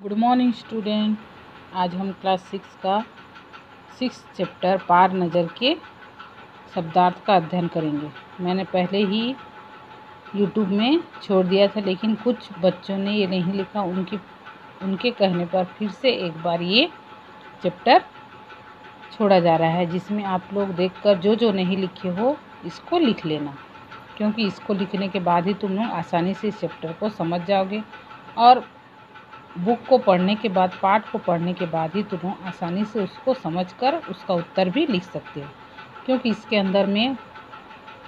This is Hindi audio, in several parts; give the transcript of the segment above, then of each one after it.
Good morning student. आज हम क्लास सिक्स का सिक्स चैप्टर पार नज़र के शब्दार्थ का अध्ययन करेंगे। मैंने पहले ही यूट्यूब में छोड़ दिया था, लेकिन कुछ बच्चों ने ये नहीं लिखा। उनकी, उनके कहने पर फिर से एक बार ये चैप्टर छोड़ा जा रहा है, जिसमें आप लोग देखकर जो जो नहीं लिखे हो, इसको लिख लेना। क्योंकि इसको लिखने के बाद ही तुम लोग आसानी से इस चैप्टर को समझ जाओगे और बुक को पढ़ने के बाद, पाठ को पढ़ने के बाद ही तुम आसानी से उसको समझकर उसका उत्तर भी लिख सकते हो। क्योंकि इसके अंदर में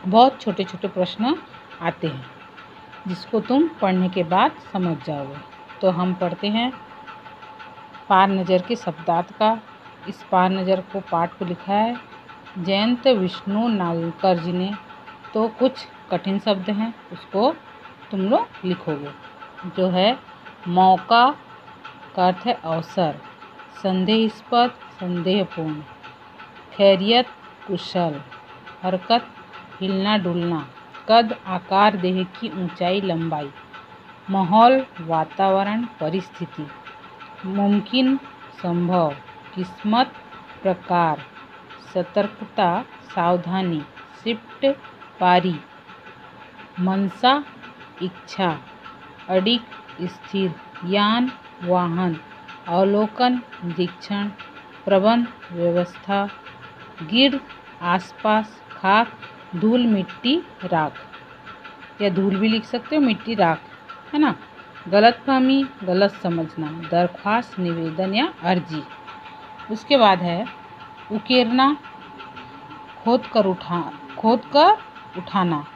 बहुत छोटे छोटे प्रश्न आते हैं, जिसको तुम पढ़ने के बाद समझ जाओगे। तो हम पढ़ते हैं पार नज़र के शब्दार्थ का। इस पार नज़र को पाठ को लिखा है, जयंत विष्णु नागकर जी ने। तो कुछ कठिन शब्द हैं, उसको तुम लोग लिखोगे, जो है मौका का अर्थ है अवसर। संदेहास्पद, संदेहपूर्ण। खैरियत, कुशल। हरकत, हिलना डुलना। कद, आकार, देह की ऊंचाई, लंबाई। माहौल, वातावरण, परिस्थिति। मुमकिन, संभव। किस्मत, प्रकार। सतर्कता, सावधानी। शिफ्ट, पारी। मनसा, इच्छा। अडिक स्थिर, यान, वाहन, अवलोकन, निरीक्षण, प्रबंध, व्यवस्था, गिर, आसपास, खाक, धूल, मिट्टी, राख। या धूल भी लिख सकते हो, मिट्टी, राख, है ना? गलत फहमी, गलत समझना, दरख्वास्त, निवेदन या अर्जी। उसके बाद है, उकेरना, खोद कर उठा, खोद कर उठाना।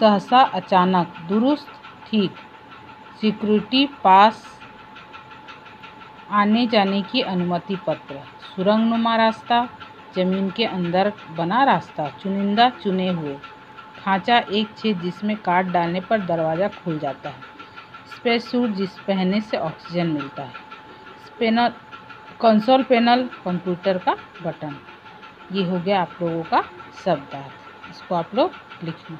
सहसा अचानक, दुरुस्त, ठीक। सिक्योरिटी पास आने जाने की अनुमति पत्र। सुरंगनुमा रास्ता, ज़मीन के अंदर बना रास्ता, चुनिंदा चुने हुए। खांचा एक छेद जिसमें काट डालने पर दरवाज़ा खुल जाता है। स्पेस सूट जिस पहनने से ऑक्सीजन मिलता है। पैनल कंसोल पैनल, कंप्यूटर का बटन। ये हो गया आप लोगों का शब्दार्थ इसको आप लोग लिखना।